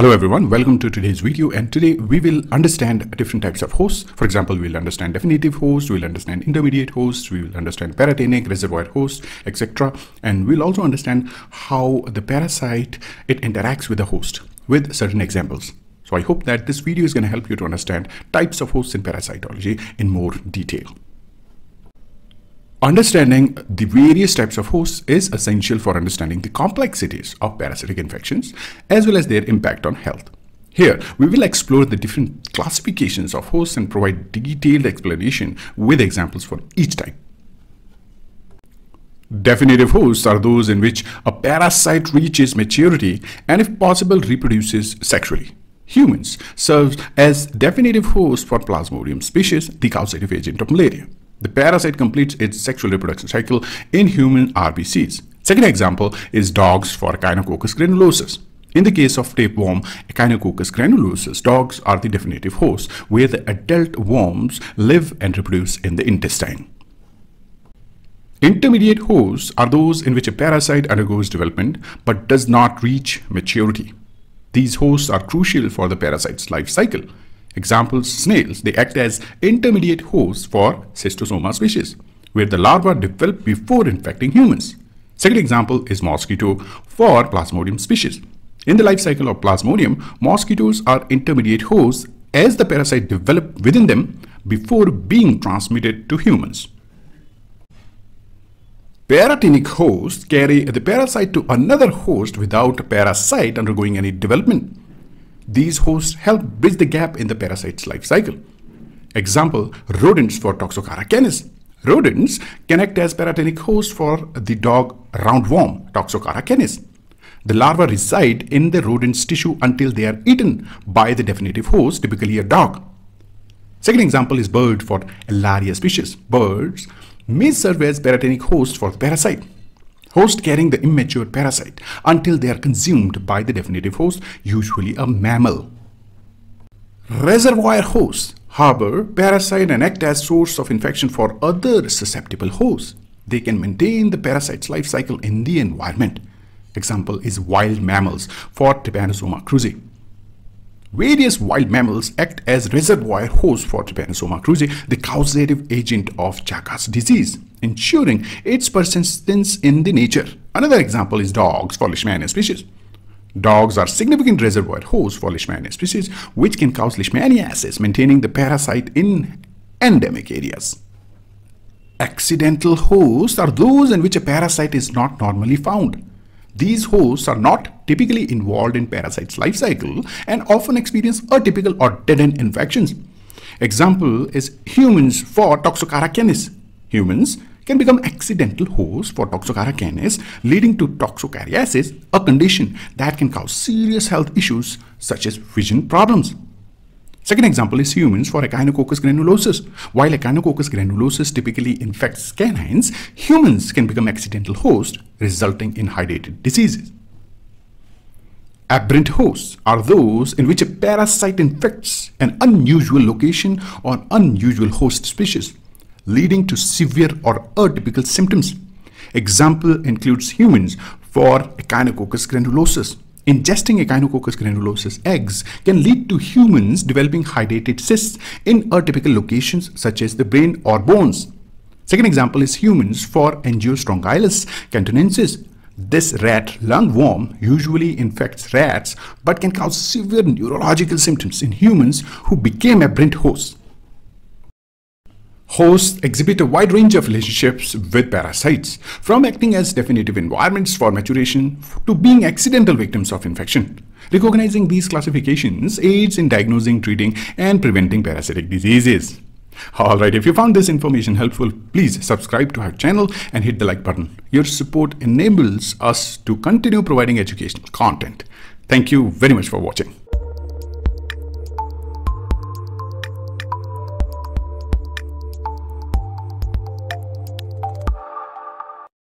Hello everyone, welcome to today's video and today we will understand different types of hosts. For example, we'll understand definitive hosts, we'll understand intermediate hosts, we will understand paratenic, reservoir hosts, etc. And we'll also understand how the parasite, it interacts with the host with certain examples. So I hope that this video is going to help you to understand types of hosts in parasitology in more detail. Understanding the various types of hosts is essential for understanding the complexities of parasitic infections as well as their impact on health. Here, we will explore the different classifications of hosts and provide detailed explanation with examples for each type. Definitive hosts are those in which a parasite reaches maturity and if possible reproduces sexually. Humans serve as definitive hosts for Plasmodium species, the causative agent of malaria. The parasite completes its sexual reproduction cycle in human RBCs. Second example is dogs for Echinococcus granulosus. In the case of tapeworm Echinococcus granulosus, dogs are the definitive host where the adult worms live and reproduce in the intestine. Intermediate hosts are those in which a parasite undergoes development but does not reach maturity. These hosts are crucial for the parasite's life cycle. Examples, snails, they act as intermediate hosts for Schistosoma species, where the larvae develop before infecting humans. Second example is mosquito for Plasmodium species. In the life cycle of Plasmodium, mosquitoes are intermediate hosts as the parasite develop within them before being transmitted to humans. Paratenic hosts carry the parasite to another host without parasite undergoing any development. These hosts help bridge the gap in the parasite's life cycle. Example, rodents for Toxocara canis. Rodents can act as paratenic hosts for the dog roundworm, Toxocara canis. The larvae reside in the rodent's tissue until they are eaten by the definitive host, typically a dog. Second example is bird for Alaria species. Birds may serve as paratenic hosts for the parasite host carrying the immature parasite until they are consumed by the definitive host, usually a mammal. Reservoir hosts harbor parasite and act as source of infection for other susceptible hosts. They can maintain the parasite's life cycle in the environment. Example is wild mammals for Trypanosoma cruzi. Various wild mammals act as reservoir hosts for Trypanosoma cruzi, the causative agent of Chagas disease, ensuring its persistence in the nature. Another example is dogs for Leishmania species. Dogs are significant reservoir hosts for Leishmania species, which can cause leishmaniasis, maintaining the parasite in endemic areas. Accidental hosts are those in which a parasite is not normally found. These hosts are not typically involved in parasite's life cycle and often experience atypical or dead-end infections. Example is humans for Toxocara canis. Humans can become accidental hosts for Toxocara canis, leading to toxocariasis, a condition that can cause serious health issues such as vision problems. Second example is humans for Echinococcus granulosus. While Echinococcus granulosus typically infects canines, humans can become accidental hosts, resulting in hydatid diseases. Aberrant hosts are those in which a parasite infects an unusual location or unusual host species, leading to severe or atypical symptoms. Example includes humans for Echinococcus granulosus. Ingesting Echinococcus granulosus eggs can lead to humans developing hydatid cysts in atypical locations such as the brain or bones. Second example is humans for Angiostrongylus cantonensis. This rat lungworm usually infects rats but can cause severe neurological symptoms in humans who became a aberrant hosts. Hosts exhibit a wide range of relationships with parasites, from acting as definitive environments for maturation to being accidental victims of infection. Recognizing these classifications aids in diagnosing, treating, and preventing parasitic diseases. Alright, if you found this information helpful, please subscribe to our channel and hit the like button. Your support enables us to continue providing educational content. Thank you very much for watching.